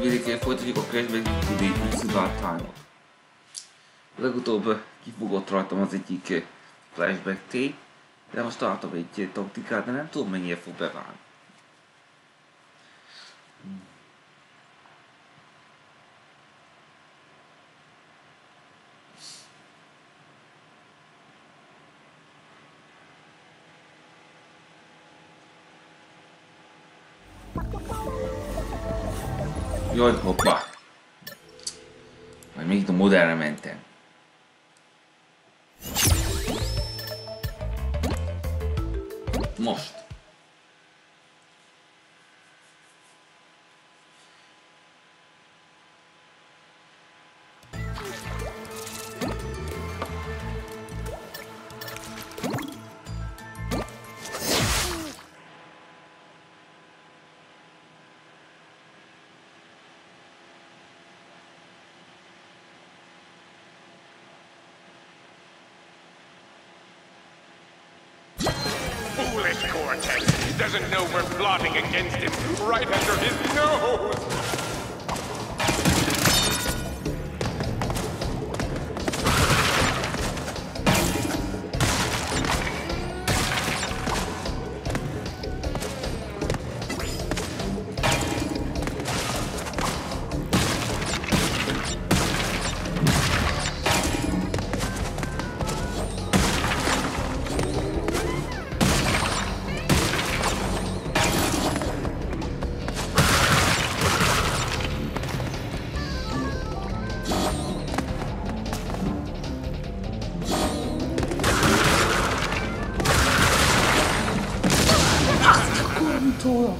che folytatjuk a Crash Bandicoot Time-ot. Legutóbb kifogottrajtam az egyik flashback tape, de most találtam egy taktikát, de nem tudom mennyire fog beválni. Jaj, hoppá! Majd még a modellre mentem. Most. Doesn't know we're plotting against him right under his nose! 出了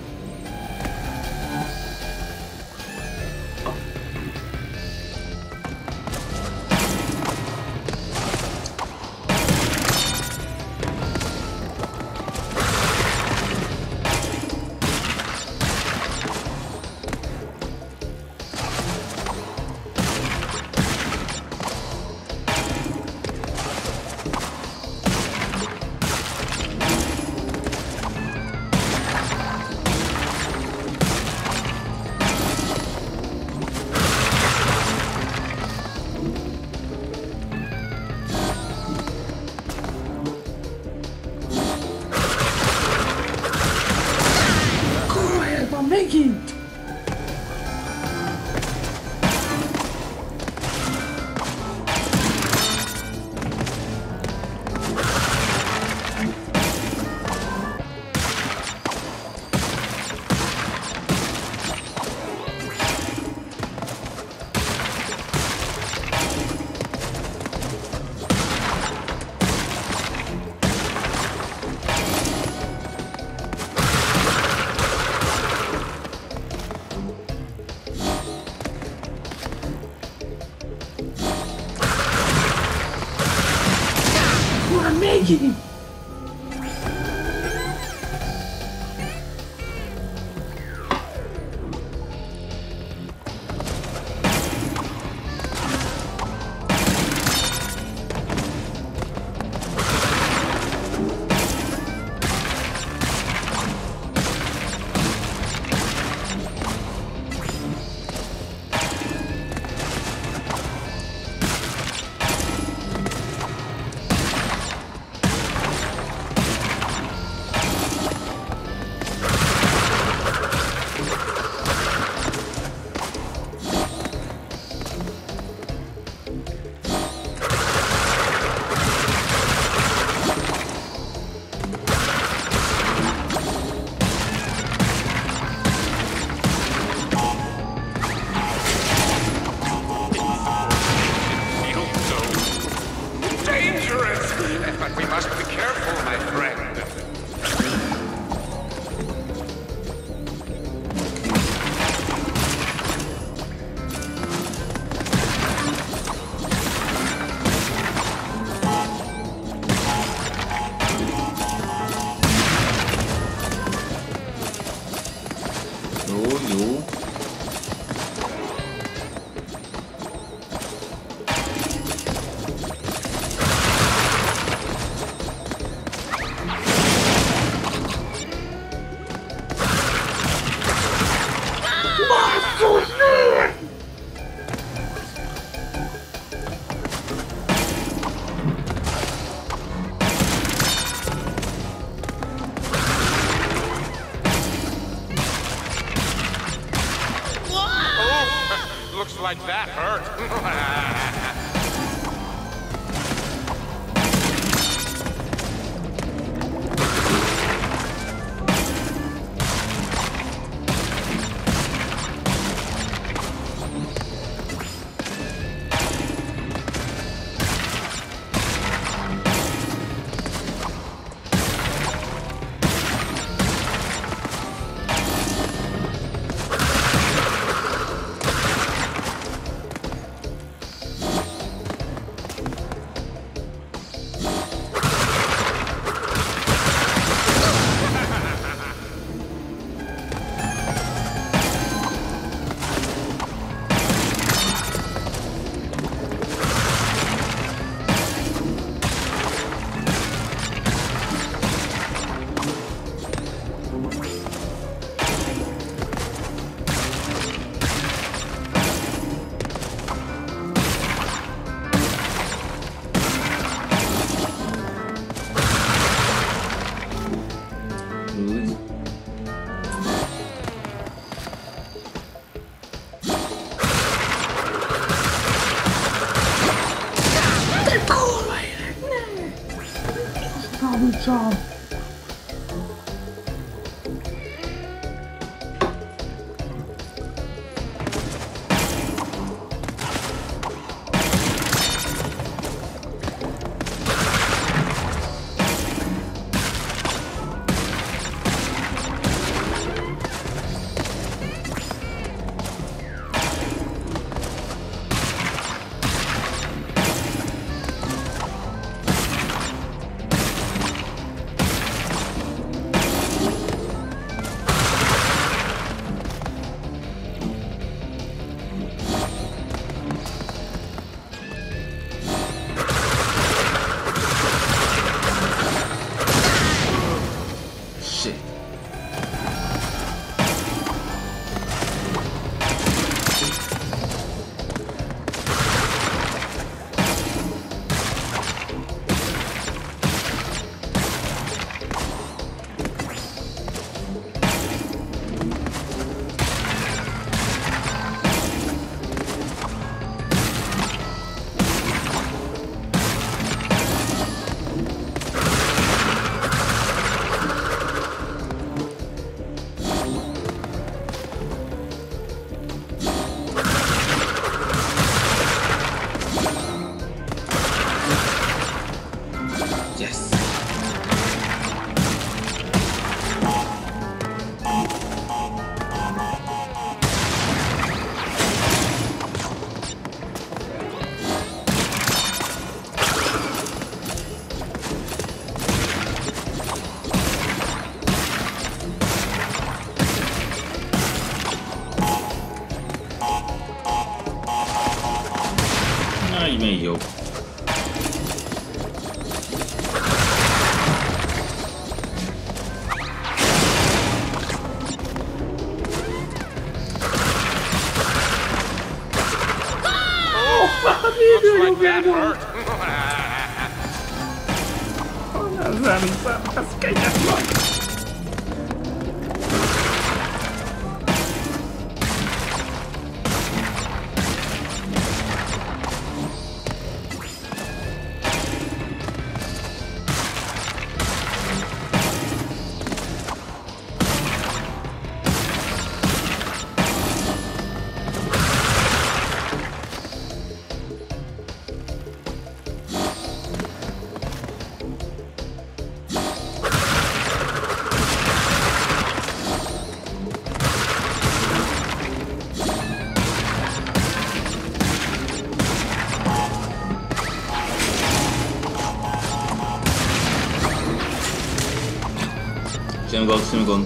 Sim, gol, sim, gol.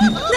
Woohoo!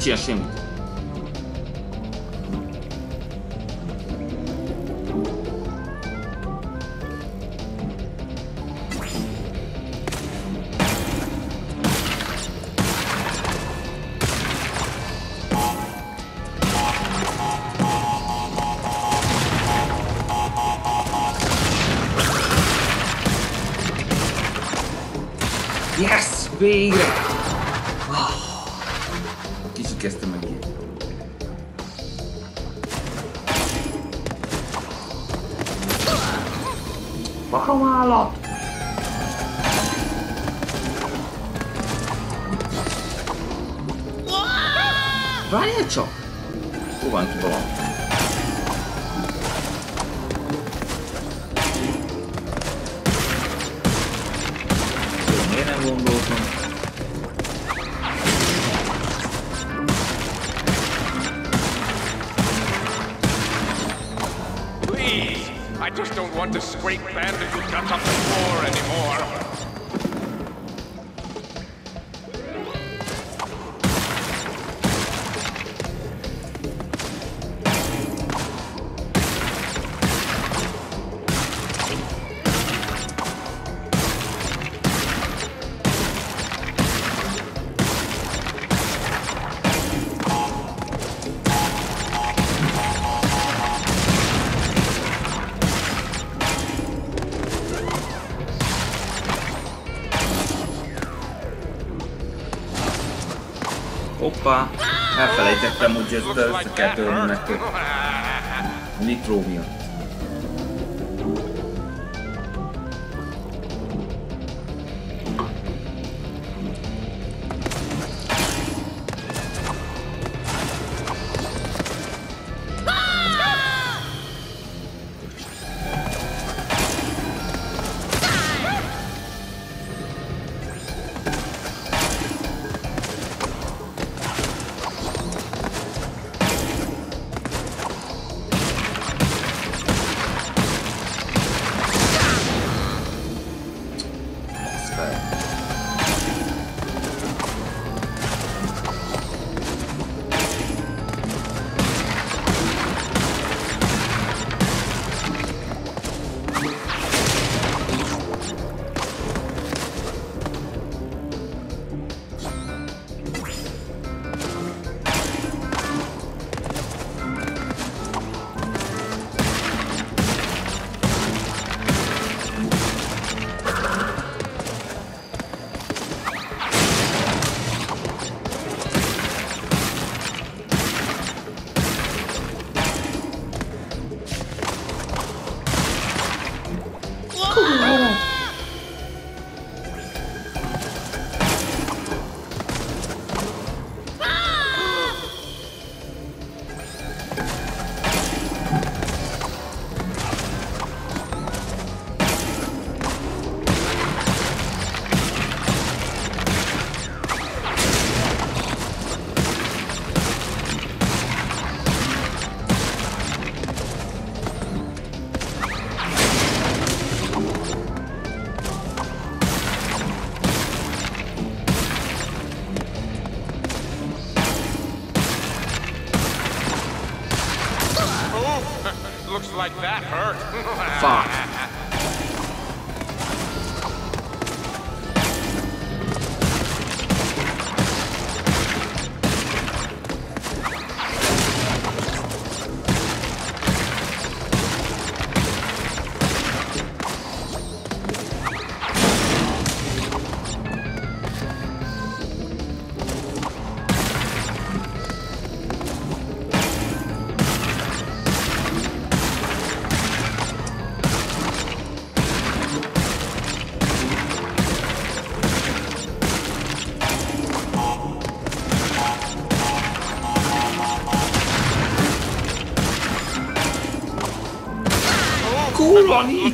Cieszymy. I just don't want to scrape bandit guts off the floor anymore. úgyhogy ezt a kettőről megtett. Nitrómia.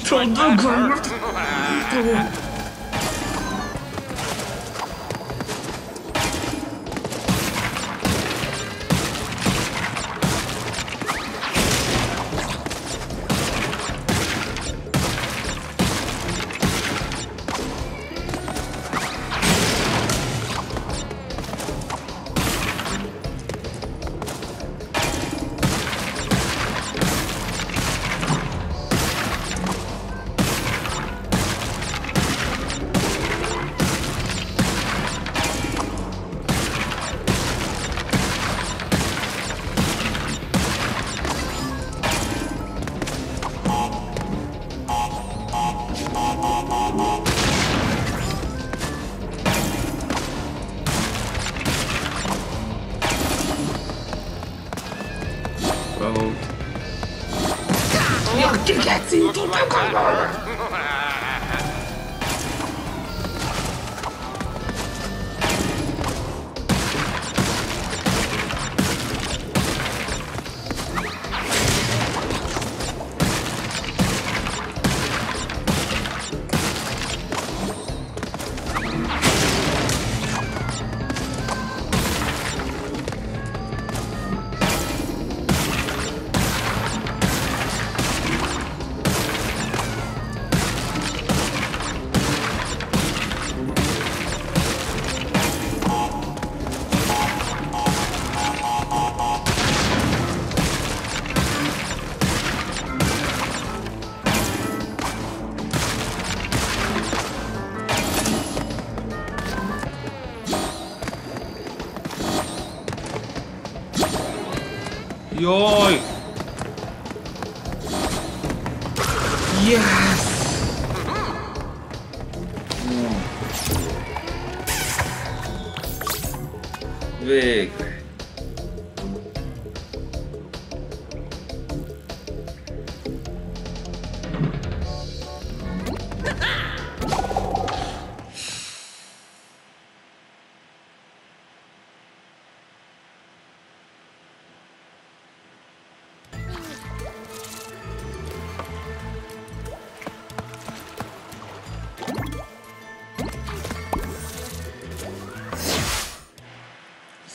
Nitro, drugą! Wow.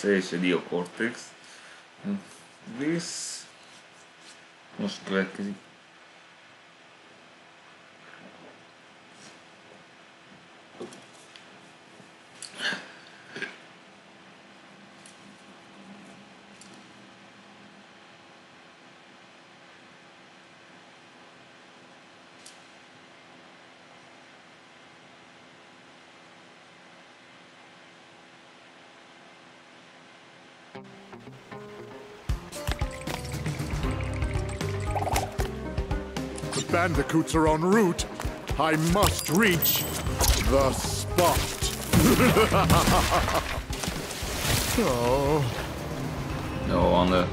seja neocortex. This. Hum, Vamos colocar bandicoots are en route. I must reach the spot. oh, No wonder.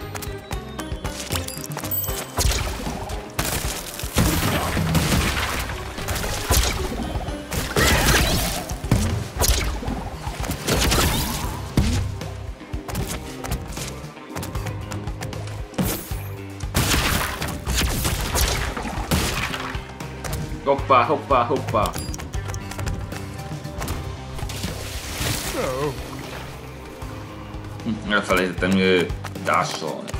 Hoppá, hoppá, hoppá. oh. Hm, Elfelejtettem dásolni.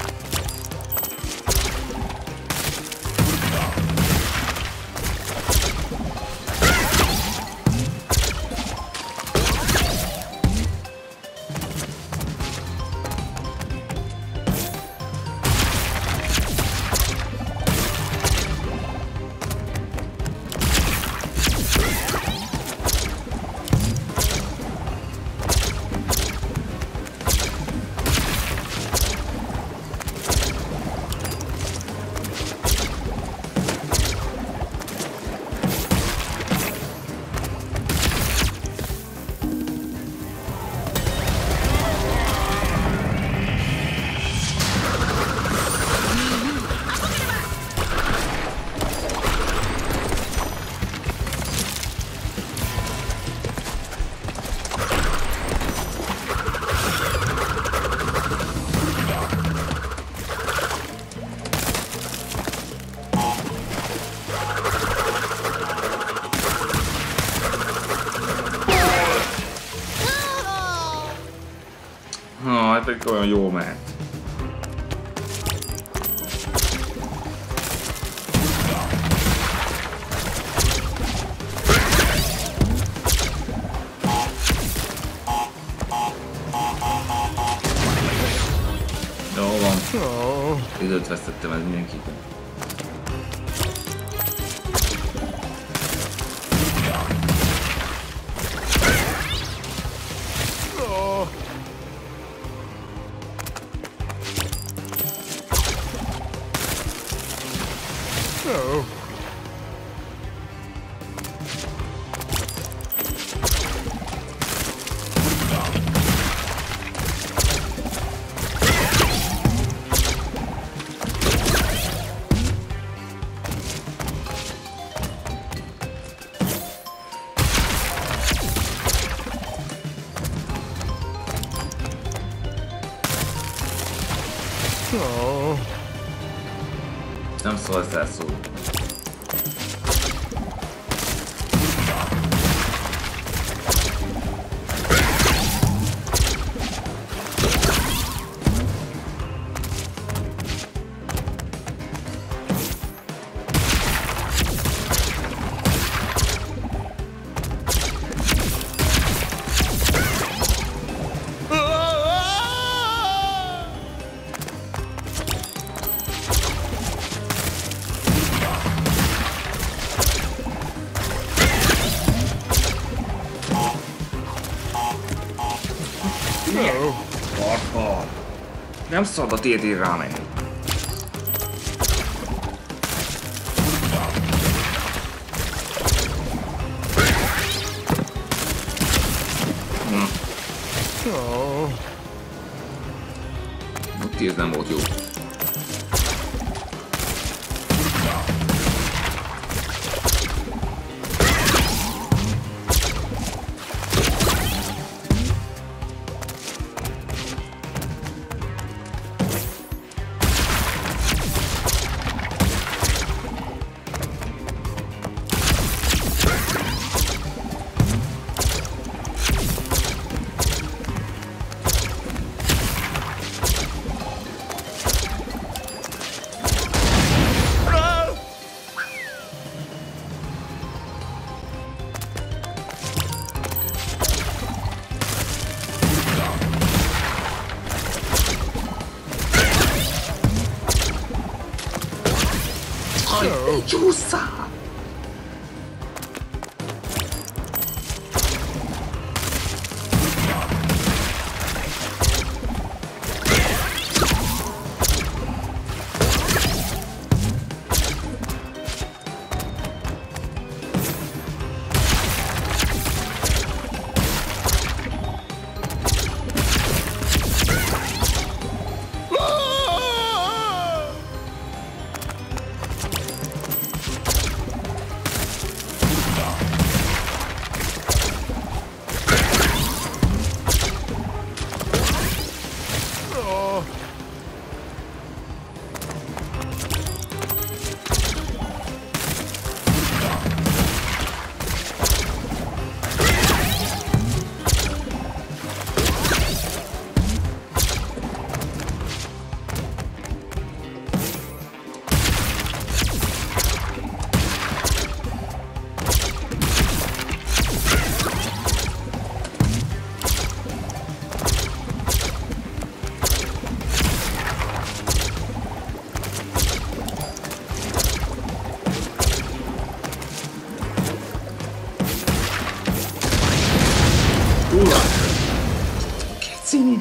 Nem szól ezer Nem szabad a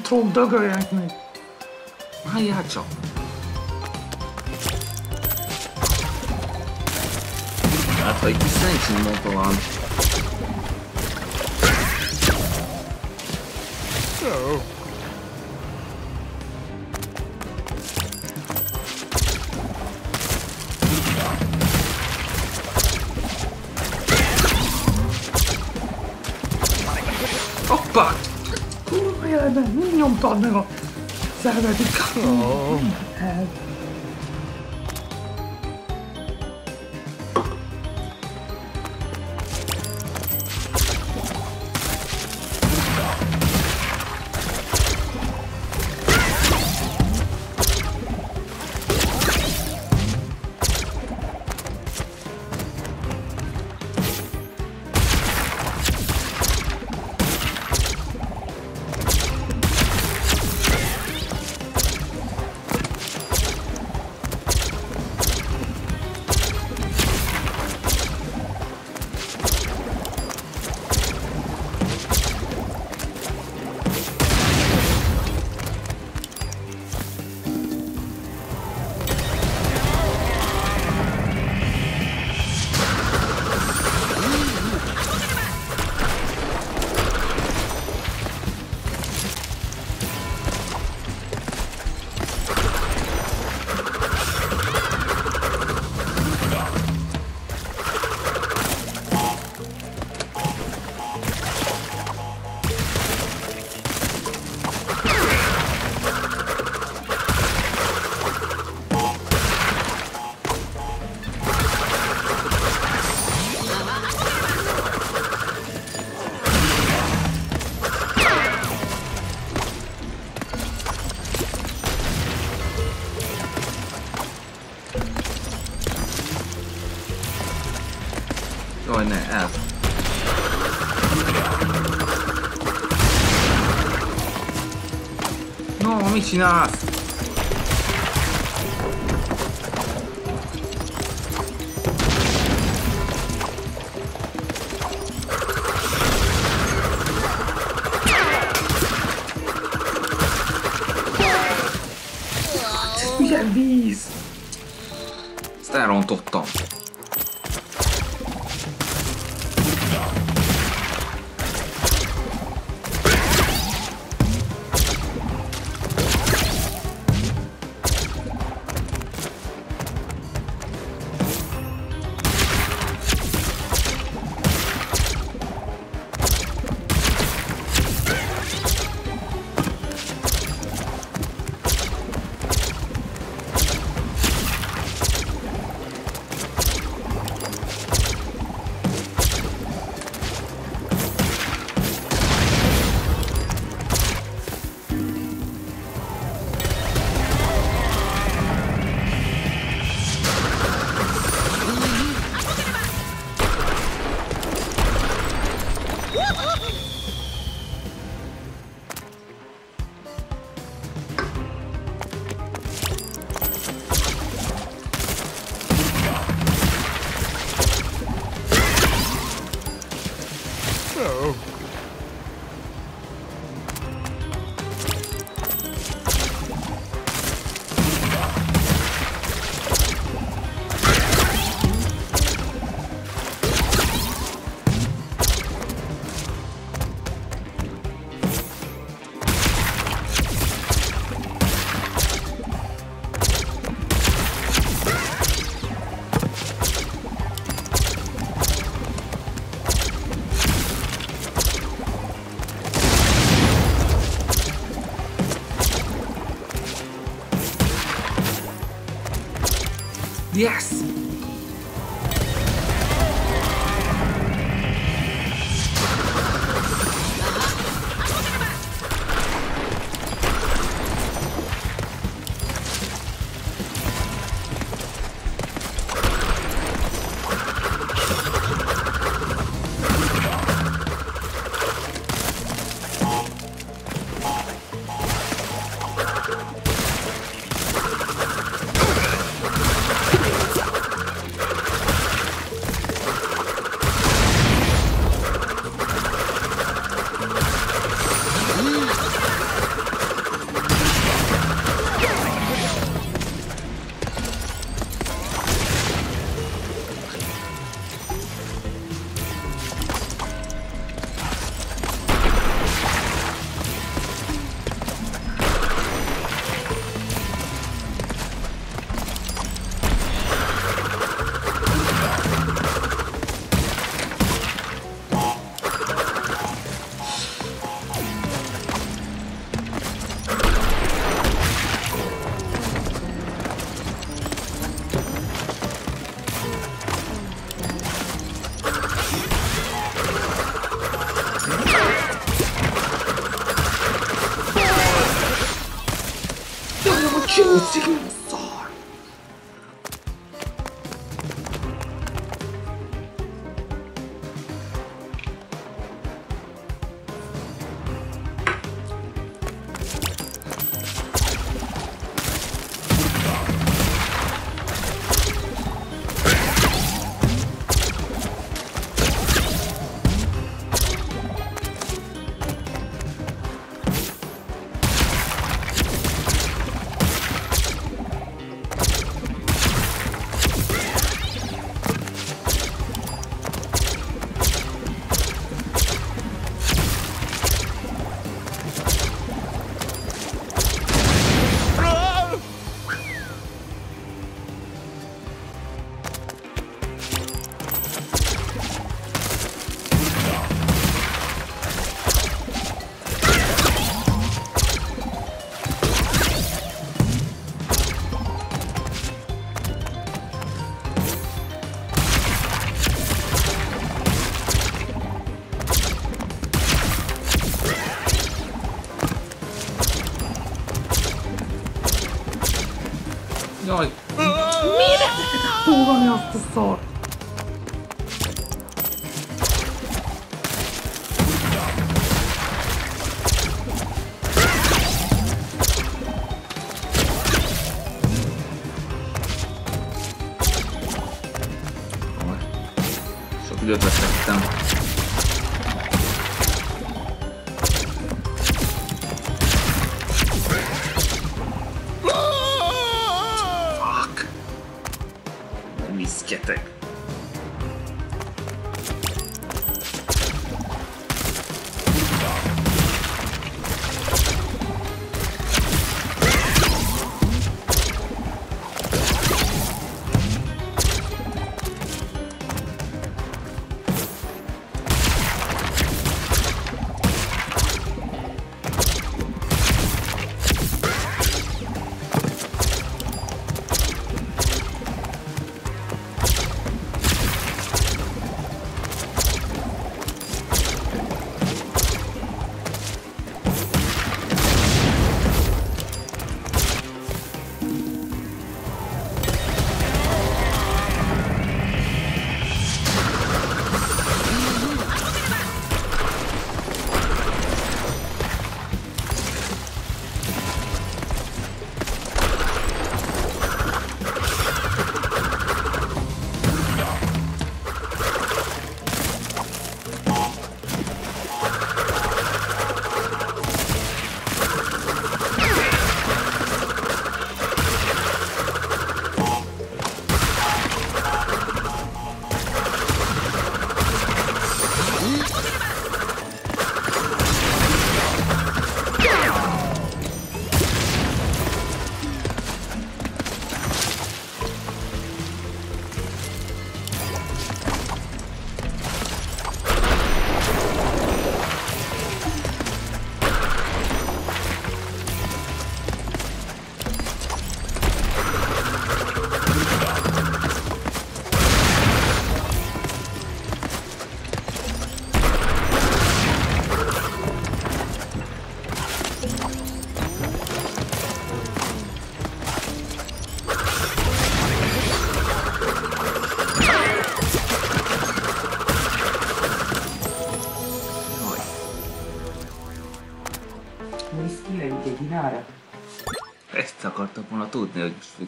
Tom Duggar jak my. Maar ja toch. 働いてるか。みしなす。ビーススタイロン取った。ん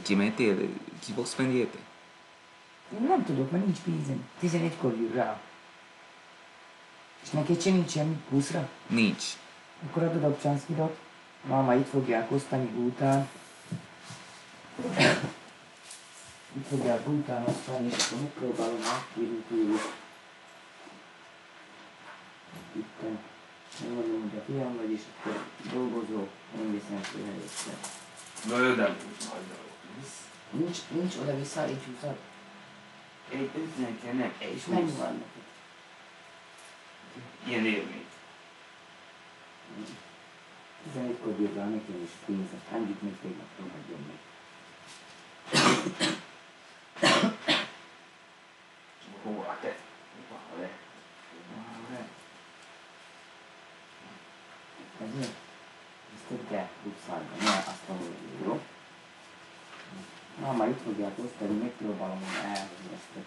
kimentél, ki fogsz menni érte? Én nem tudok, mert nincs pénzem. 11-kor jön rá. És neked sem nincs semmi pluszra? Nincs. Akkor adod a csanszkidot, máma itt fogják osztani után. itt fogják után osztani, és akkor megpróbálom átírni tőlük. Itt nem mondom, hogy a fiam vagy, és akkor dolgozok, nem viszem ki helyette. Nincs, nincs oda-vissza, így Nici ora vi sa ecuzat. Eğitimsine kene eşmen var mı? Yeni yemeği. Zayıf o bir rahmet yemiş. Kıyınsa hem gitmek değil. Ama dönmek. Hadi. İşte gel. Bu sargı. Ne aslanı. Máma itt fogják osztani, megpróbálom elhozni ezt.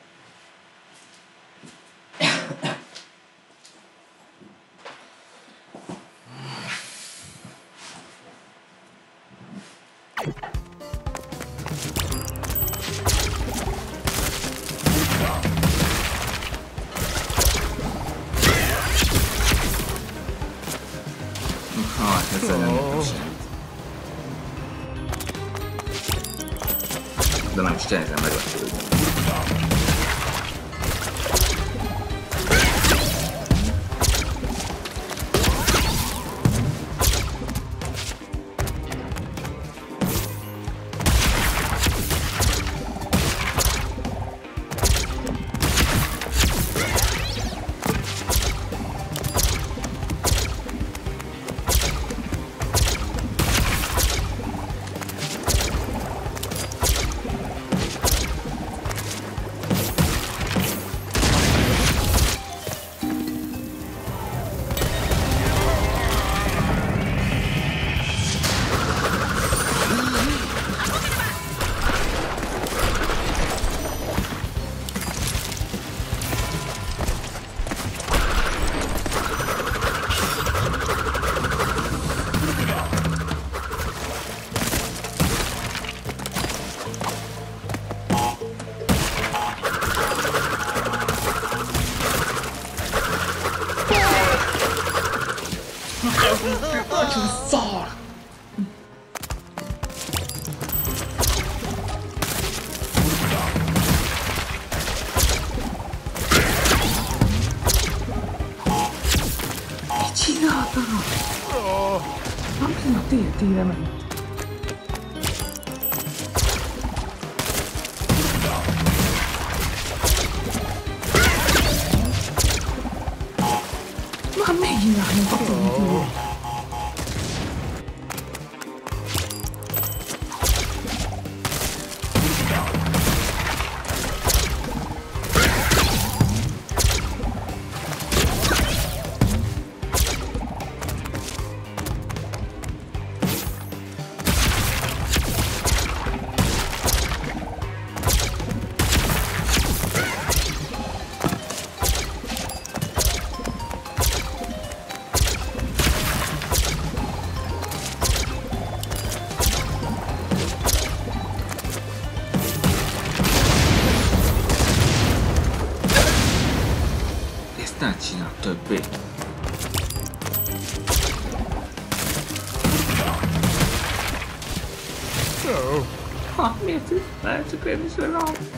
真是的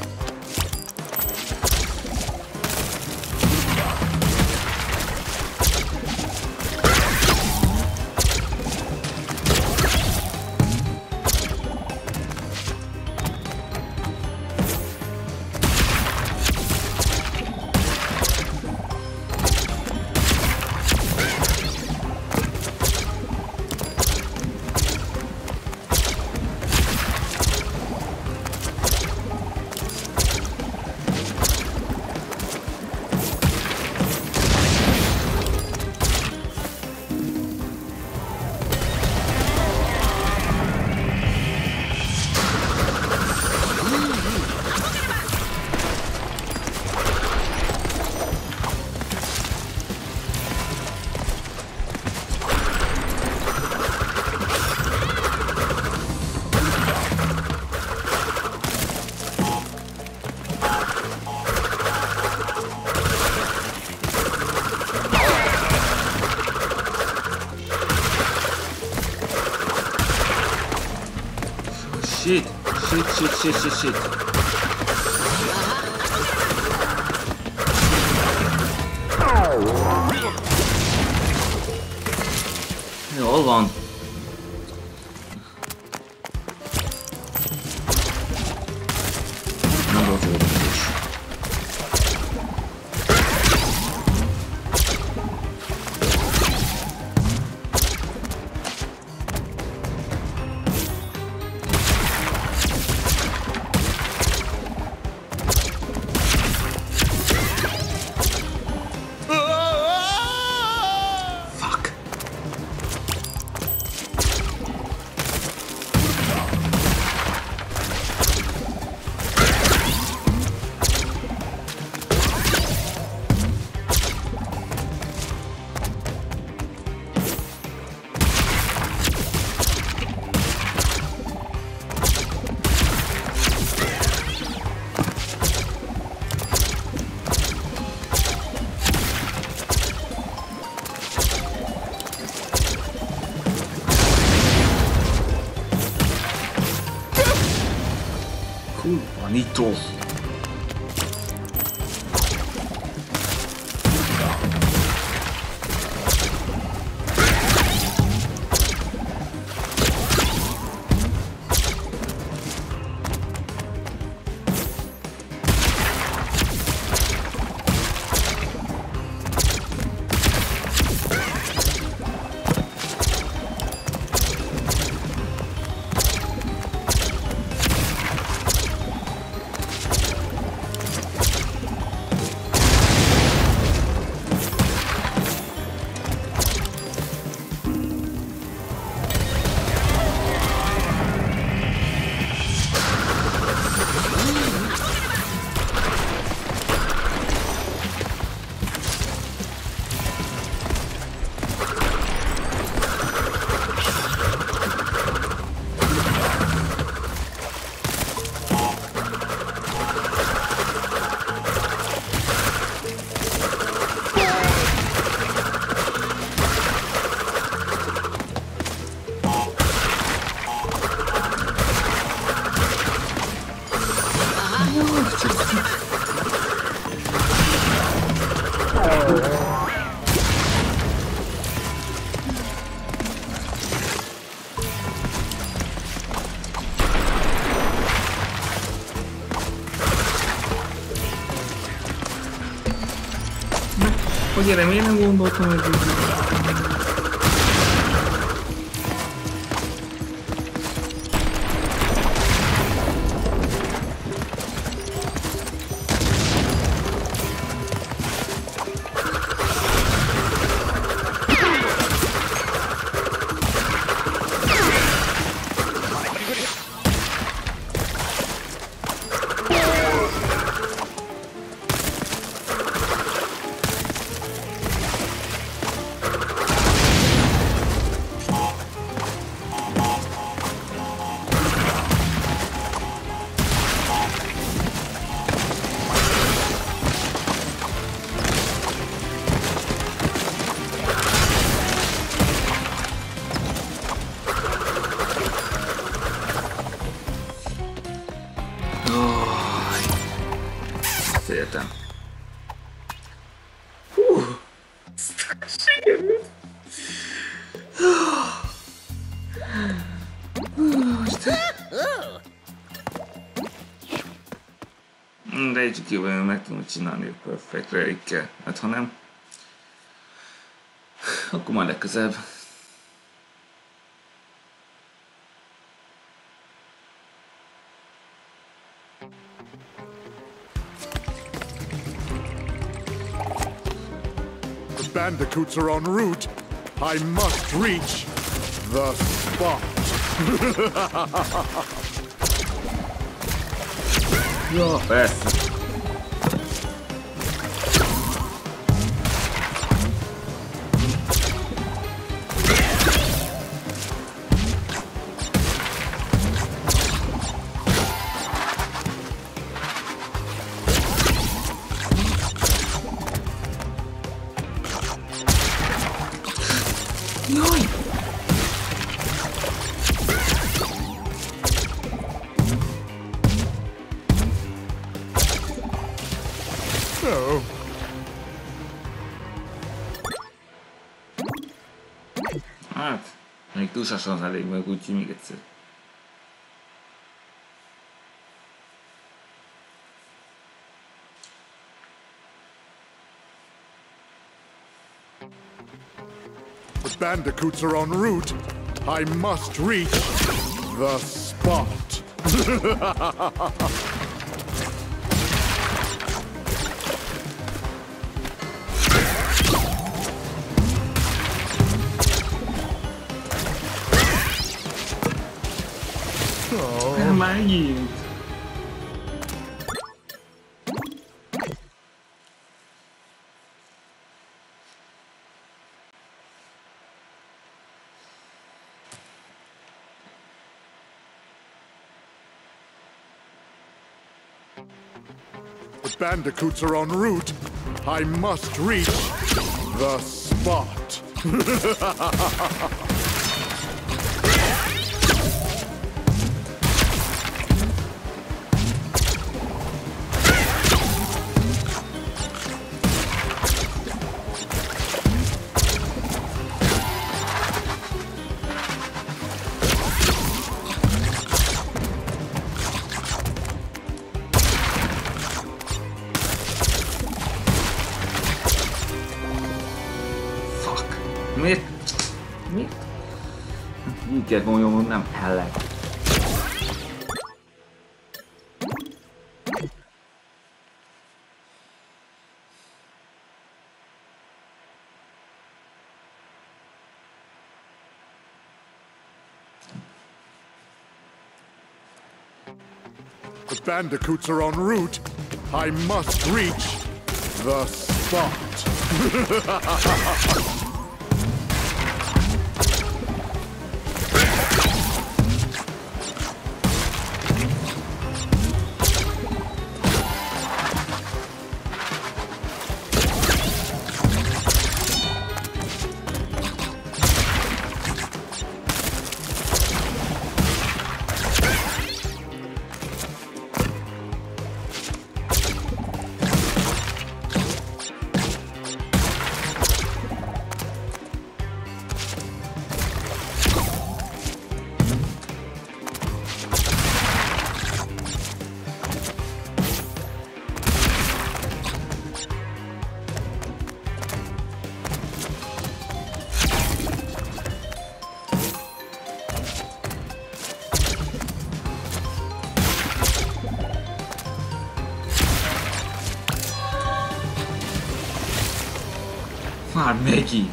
значит, ミート Oye, me voy a un. Kívül meg tudom csinálni a perfect reikkel. Hát ha nem, akkor majd legközelebb. The bandicoots are en route. I must reach the spot. Jó, persze. A, no i dusza szona, ale i moje gucci mi getsy. The bandicoots are en route. I must reach the spot. oh. Megint. The bandicoots are en route. I must reach the spot. The bandicoots are en route. I must reach the spot. The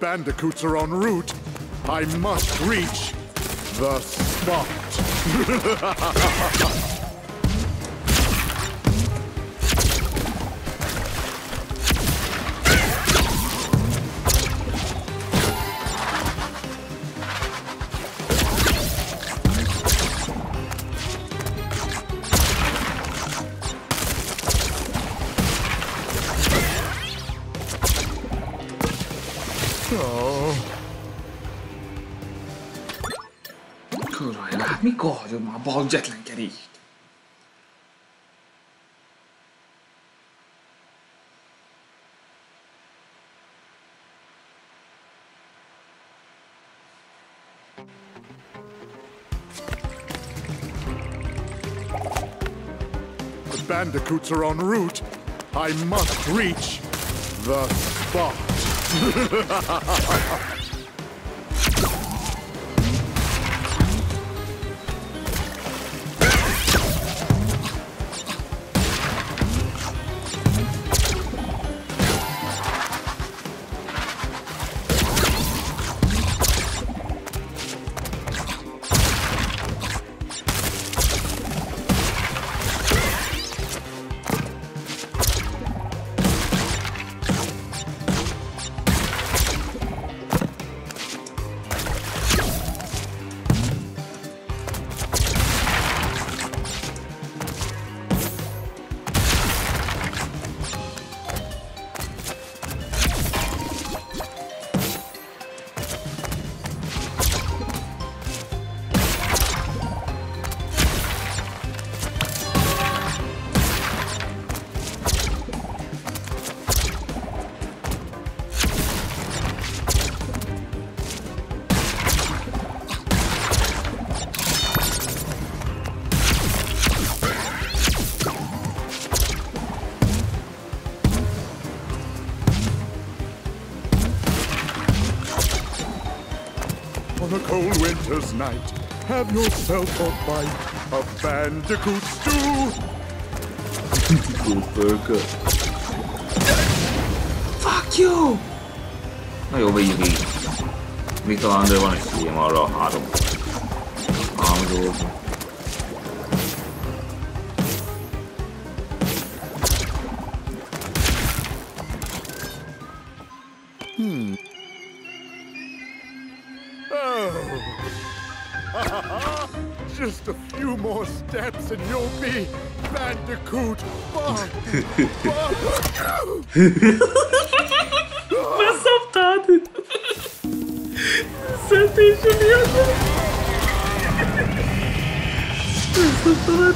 bandicoots are en route. I must reach the spot. már a balgyetlen kerést? The bandicoots are en route. I must reach the spot. winter's night, have yourself a bite of bandicoot stew. Burger. Fuck you! Na jó, vegyük így. Még talán de van egy szívem arra a három. Három dolog. Just a few more steps and you'll be bandicoot. Fuck. Assaltado. Certeza mesmo. Eu tô na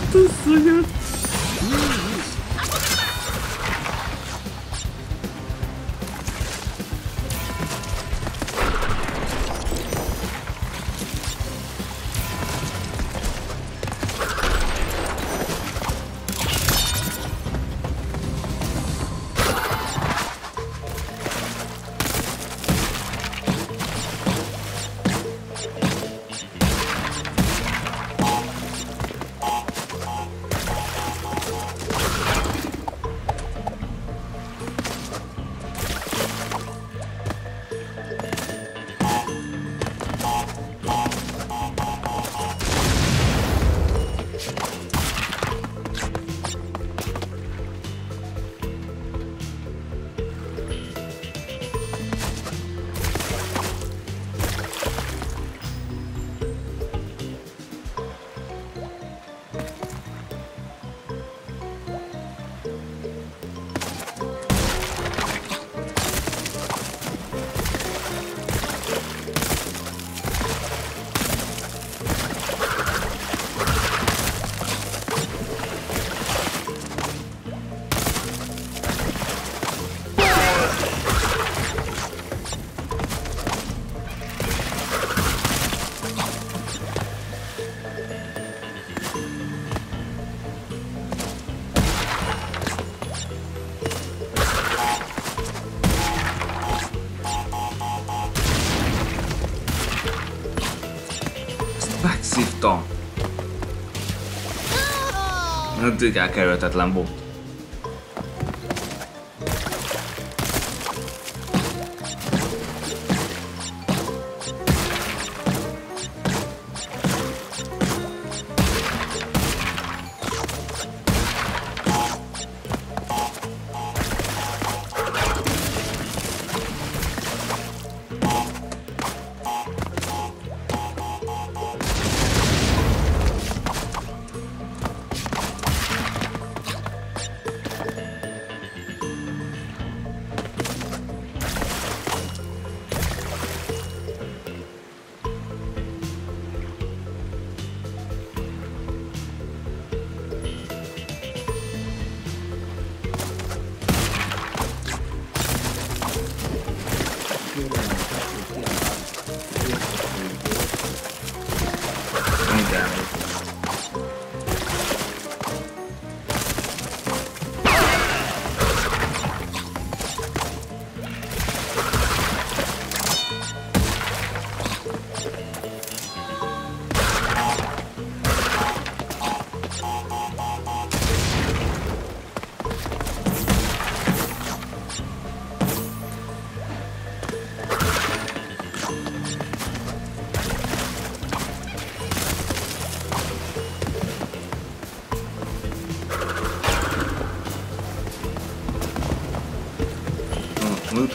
tényleg elkerülhetetlen volt.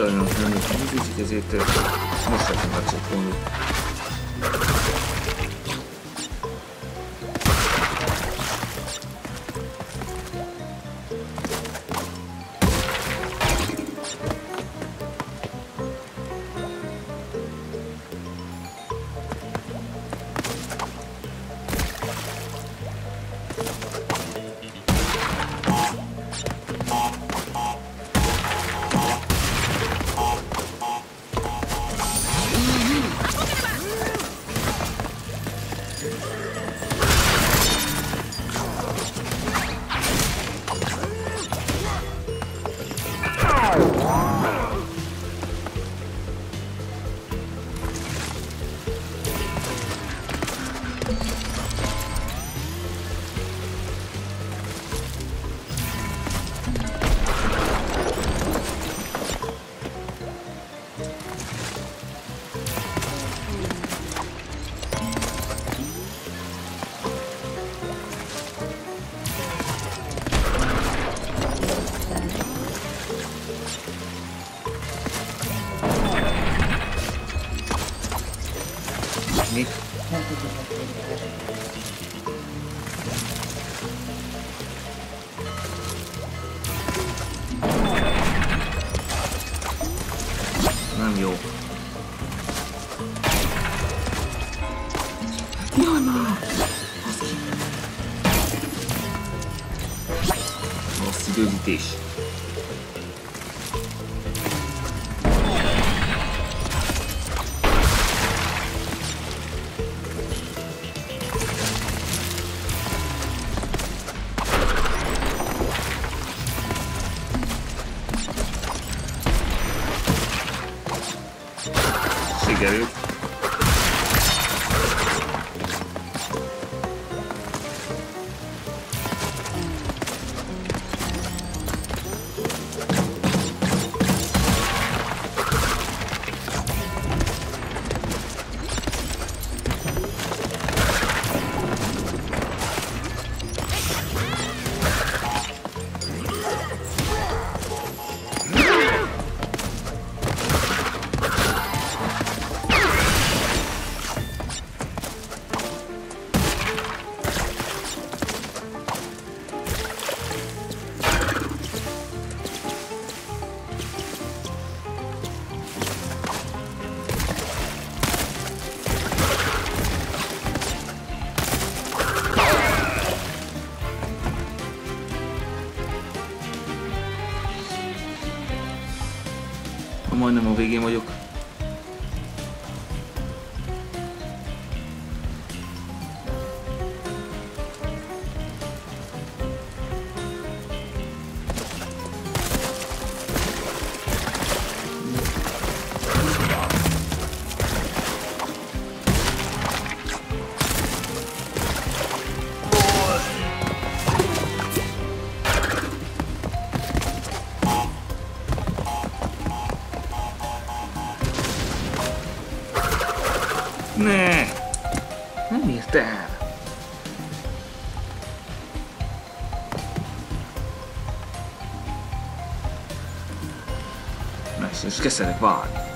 というのは何の気づいてくれてもしかしたらちょっと活動に停止ね何してんナイススケッセレバー